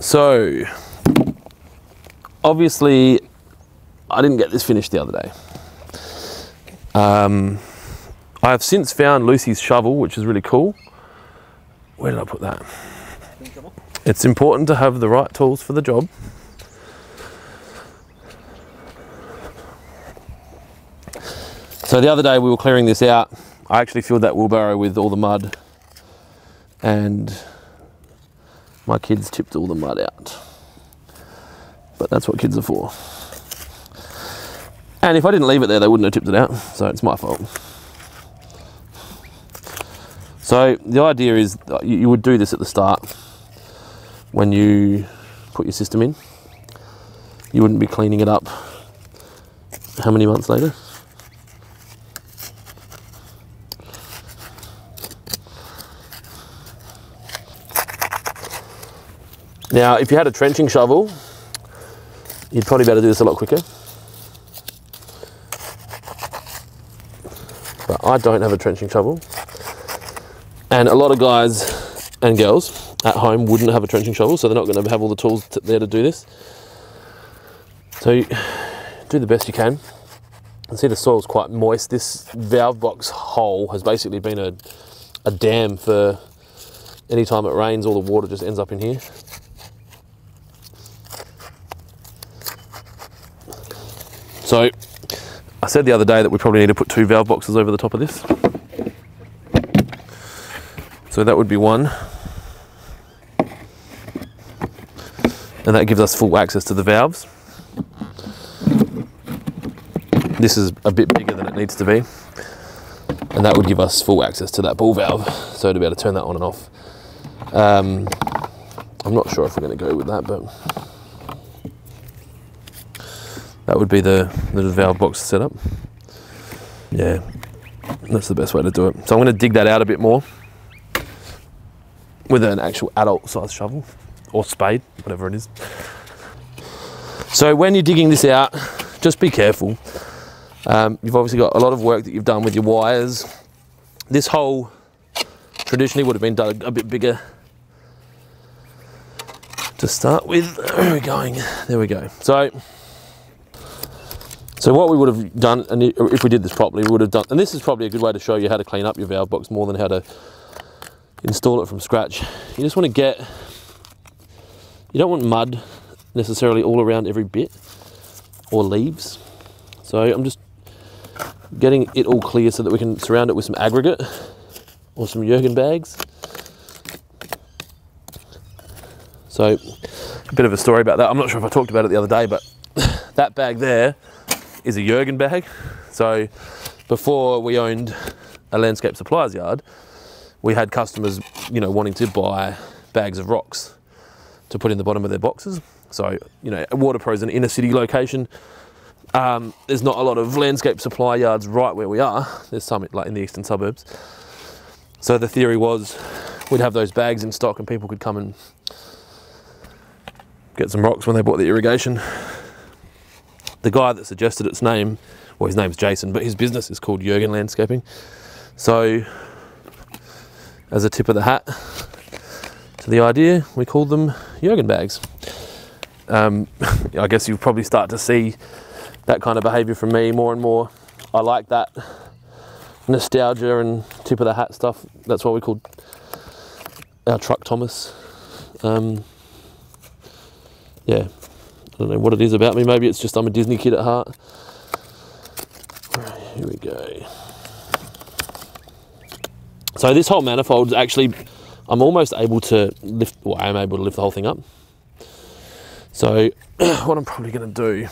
So, obviously, I didn't get this finished the other day. Um, I have since found Lucy's shovel, which is really cool. Where did I put that? It's important to have the right tools for the job. So the other day we were clearing this out. I actually filled that wheelbarrow with all the mud and my kids tipped all the mud out. But that's what kids are for. And if I didn't leave it there, they wouldn't have tipped it out. So it's my fault. So the idea is you would do this at the start when you put your system in. You wouldn't be cleaning it up how many months later? Now, if you had a trenching shovel, you'd probably be able to do this a lot quicker. But I don't have a trenching shovel. And a lot of guys and girls at home wouldn't have a trenching shovel, so they're not going to have all the tools t- there to do this. So do the best you can. And see the soil's quite moist. This valve box hole has basically been a, a dam for any time it rains, all the water just ends up in here. So I said the other day that we probably need to put two valve boxes over the top of this. So that would be one. And that gives us full access to the valves. This is a bit bigger than it needs to be. And that would give us full access to that ball valve. So to be able to turn that on and off. Um, I'm not sure if we're going to go with that, but that would be the, the valve box setup. Yeah, that's the best way to do it. So I'm going to dig that out a bit more with an actual adult size shovel or spade, whatever it is. So when you're digging this out, just be careful. Um, you've obviously got a lot of work that you've done with your wires. This hole traditionally would have been dug a bit bigger to start with. Where are we going? There we go. So, so what we would have done, and if we did this properly, we would have done, and this is probably a good way to show you how to clean up your valve box more than how to install it from scratch. You just want to get, you don't want mud necessarily all around every bit or leaves. So I'm just getting it all clear so that we can surround it with some aggregate or some Jurgen bags. So a bit of a story about that. I'm not sure if I talked about it the other day, but that bag there is a Jurgen bag. So before we owned a landscape supplies yard, we had customers, you know, wanting to buy bags of rocks to put in the bottom of their boxes. So, you know, Waterpro is an inner city location. Um, there's not a lot of landscape supply yards right where we are. There's some like in the eastern suburbs. So the theory was we'd have those bags in stock and people could come and get some rocks when they bought the irrigation. The guy that suggested its name, well, his name's Jason, but his business is called Jurgen Landscaping. So, as a tip of the hat to the idea, we called them Jurgen bags. Um, I guess you'll probably start to see that kind of behaviour from me more and more. I like that nostalgia and tip of the hat stuff. That's why we called our truck Thomas. Um, yeah, I don't know what it is about me. Maybe it's just I'm a Disney kid at heart. Here we go. So this whole manifold is actually, I'm almost able to lift. Well, I am able to lift the whole thing up. So what I'm probably going to do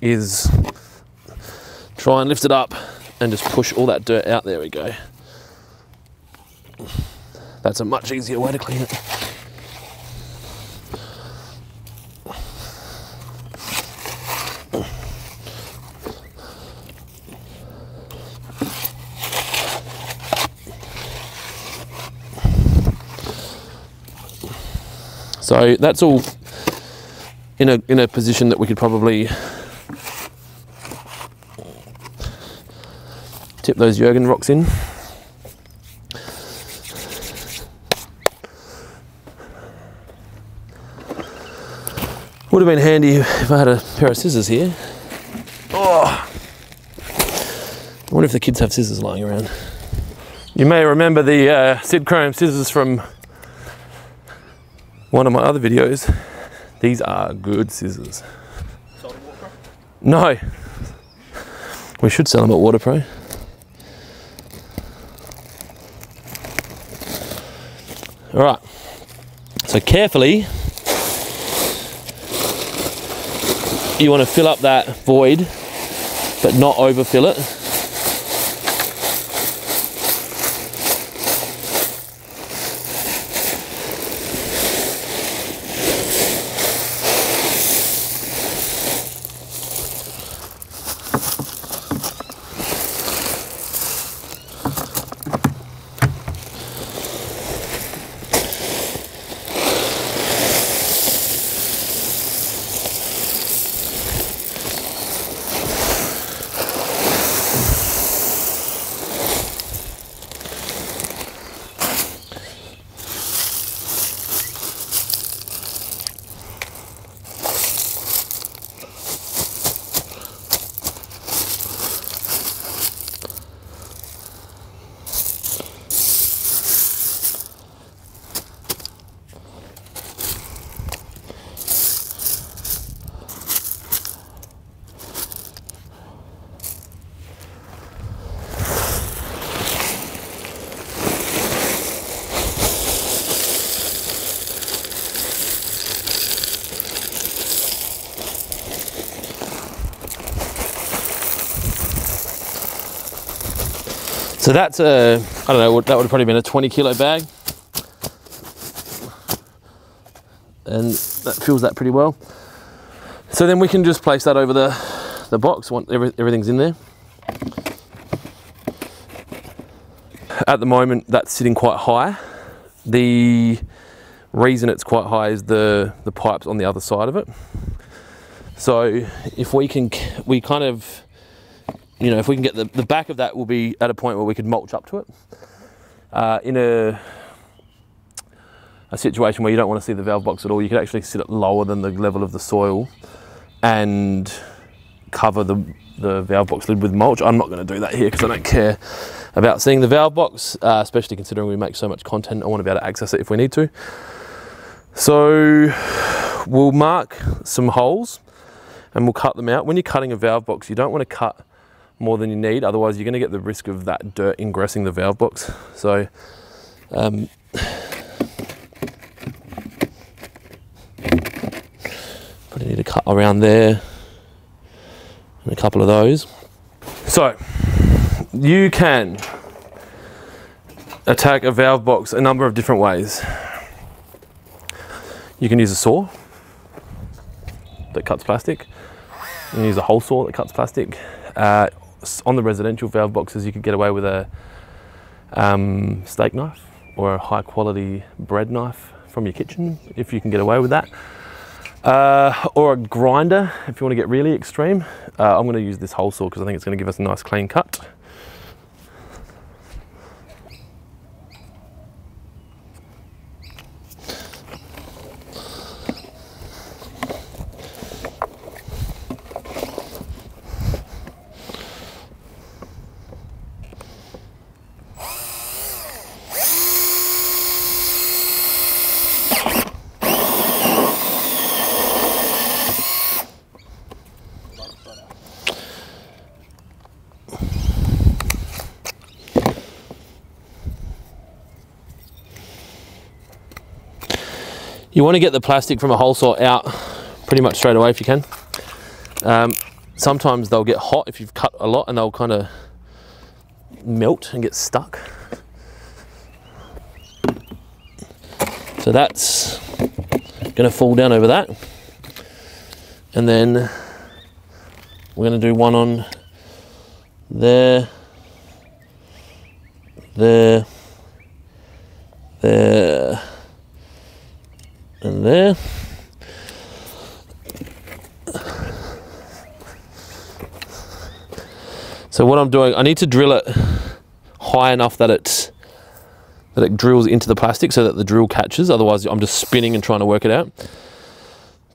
is try and lift it up and just push all that dirt out. There we go. That's a much easier way to clean it. So that's all in a in a position that we could probably tip those Jurgen rocks in. Would have been handy if I had a pair of scissors here. Oh. I wonder if the kids have scissors lying around. You may remember the uh, Sidchrome scissors from one of my other videos. These are good scissors. No. We should sell them at Waterpro. All right. So carefully, you want to fill up that void, but not overfill it. So that's a, I don't know, that would have probably been a 20 kilo bag. And that fills that pretty well. So then we can just place that over the, the box once every, everything's in there. At the moment, that's sitting quite high. The reason it's quite high is the, the pipes on the other side of it. So if we can, we kind of, you know, if we can get the, the back of that we'll be at a point where we could mulch up to it. Uh, in a, a situation where you don't want to see the valve box at all, you could actually sit it lower than the level of the soil and cover the, the valve box lid with mulch. I'm not going to do that here because I don't care about seeing the valve box, uh, especially considering we make so much content. I want to be able to access it if we need to. So we'll mark some holes and we'll cut them out. When you're cutting a valve box, you don't want to cut more than you need, otherwise you're going to get the risk of that dirt ingressing the valve box. So um, probably need to cut around there and a couple of those. So you can attack a valve box a number of different ways. You can use a saw that cuts plastic. You can use a hole saw that cuts plastic. Uh, on the residential valve boxes, you could get away with a um, steak knife or a high quality bread knife from your kitchen, if you can get away with that. Uh, or a grinder, if you want to get really extreme. Uh, I'm going to use this hole saw because I think it's going to give us a nice clean cut. You want to get the plastic from a hole saw out pretty much straight away if you can. Um, sometimes they'll get hot if you've cut a lot and they'll kind of melt and get stuck. So that's going to fall down over that. And then we're going to do one on there, there, there, there. So what I'm doing, I need to drill it high enough that it that it drills into the plastic so that the drill catches. Otherwise, I'm just spinning and trying to work it out.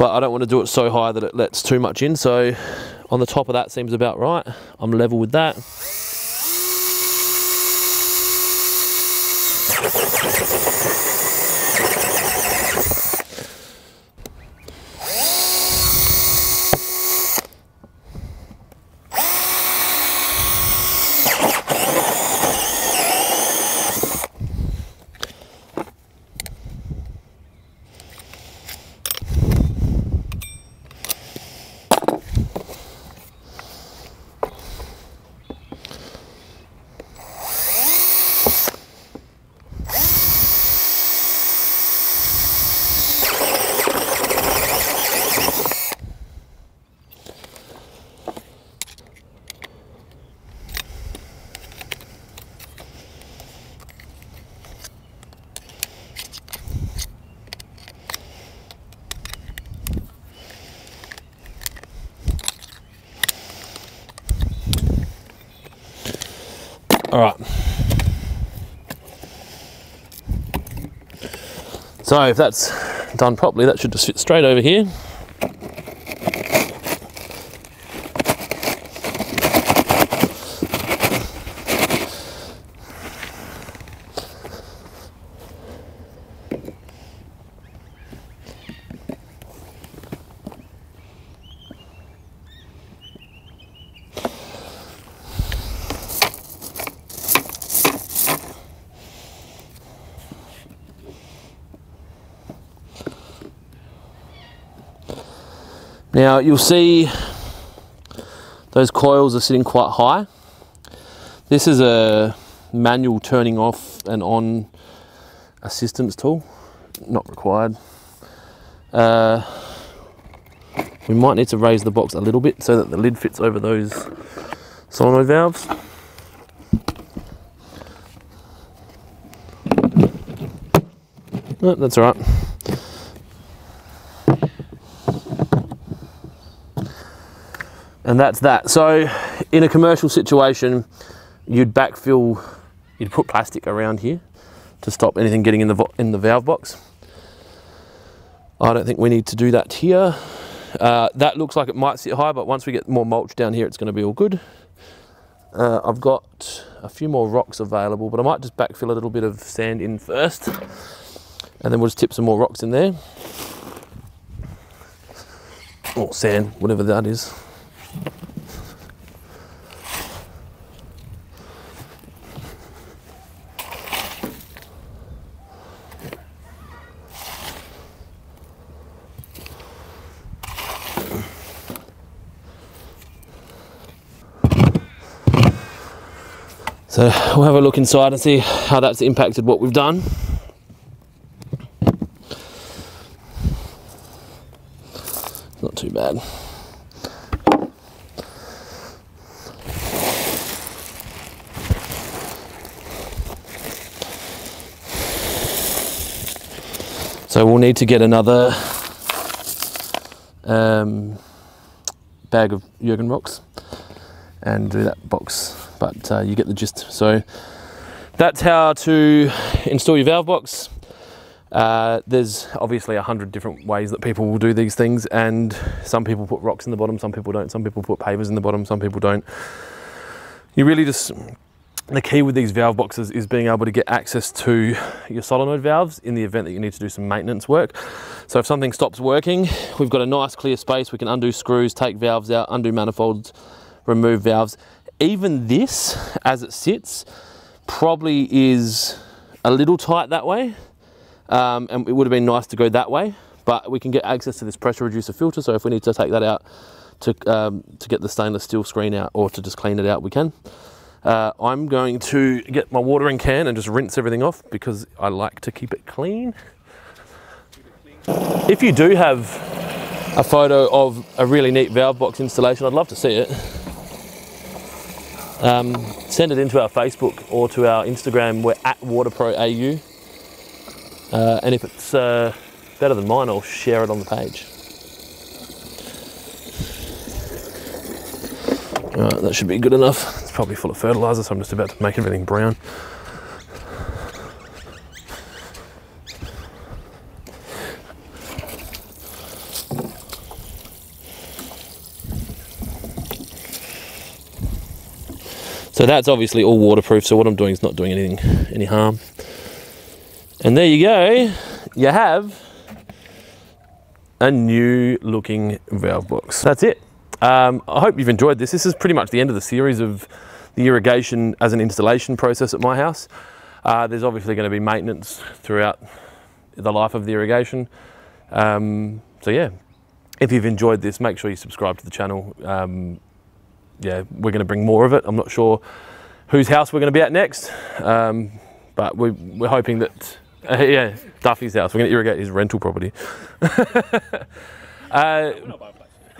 but I don't want to do it so high that it lets too much in. So on the top of that seems about right. I'm level with that. All right. So if that's done properly, that should just fit straight over here. Now you'll see those coils are sitting quite high. This is a manual turning off and on assistance tool, not required. Uh, we might need to raise the box a little bit so that the lid fits over those solenoid valves. That's all right. And that's that. So, in a commercial situation, you'd backfill, you'd put plastic around here to stop anything getting in the in the valve box. I don't think we need to do that here. Uh, that looks like it might sit high, but once we get more mulch down here, it's going to be all good. Uh, I've got a few more rocks available, but I might just backfill a little bit of sand in first, and then we'll just tip some more rocks in there. Or sand, whatever that is. So we'll have a look inside and see how that's impacted what we've done. Not too bad. So we'll need to get another um, bag of Jurgen rocks and do that box, but uh, you get the gist. So that's how to install your valve box. Uh, there's obviously a hundred different ways that people will do these things, and some people put rocks in the bottom, some people don't. Some people put pavers in the bottom, some people don't. You really just the key with these valve boxes is being able to get access to your solenoid valves in the event that you need to do some maintenance work. So if something stops working, we've got a nice clear space. We can undo screws, take valves out, undo manifolds, remove valves. Even this, as it sits, probably is a little tight that way. Um, and it would have been nice to go that way, but we can get access to this pressure reducer filter. So if we need to take that out to, um, to get the stainless steel screen out or to just clean it out, we can. Uh, I'm going to get my watering can and just rinse everything off because I like to keep it clean. If you do have a photo of a really neat valve box installation, I'd love to see it. Um, send it into our Facebook or to our Instagram. We're at WaterProAU. Uh, and if it's uh, better than mine, I'll share it on the page. Right, that should be good enough probably full of fertilizer, so I'm just about to make everything brown. So that's obviously all waterproof, so what I'm doing is not doing anything, any harm. And there you go, you have a new looking valve box. That's it. Um, I hope you've enjoyed this. This is pretty much the end of the series of the irrigation as an installation process at my house. Uh, there's obviously going to be maintenance throughout the life of the irrigation. Um, so yeah, if you've enjoyed this, make sure you subscribe to the channel. Um, yeah, we're going to bring more of it. I'm not sure whose house we're going to be at next, um, but we, we're hoping that, uh, yeah, Duffy's house. We're going to irrigate his rental property. uh,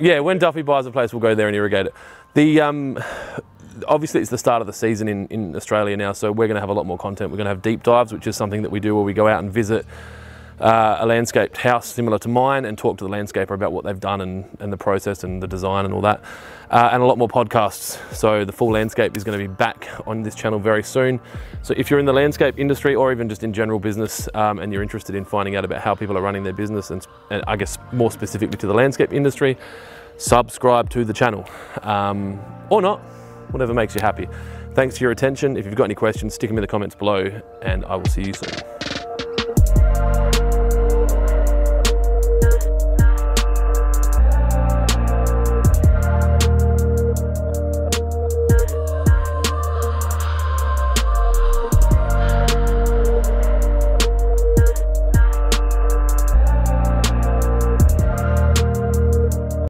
yeah, when Duffy buys a place, we'll go there and irrigate it. The um, obviously it's the start of the season in, in Australia now, so we're going to have a lot more content. We're going to have deep dives, which is something that we do where we go out and visit uh, a landscaped house similar to mine and talk to the landscaper about what they've done and, and the process and the design and all that. Uh, and a lot more podcasts. So the full landscape is going to be back on this channel very soon. So if you're in the landscape industry or even just in general business um, and you're interested in finding out about how people are running their business and, and I guess more specifically to the landscape industry, subscribe to the channel um, or not, whatever makes you happy. Thanks for your attention. If you've got any questions, stick them in the comments below and I will see you soon.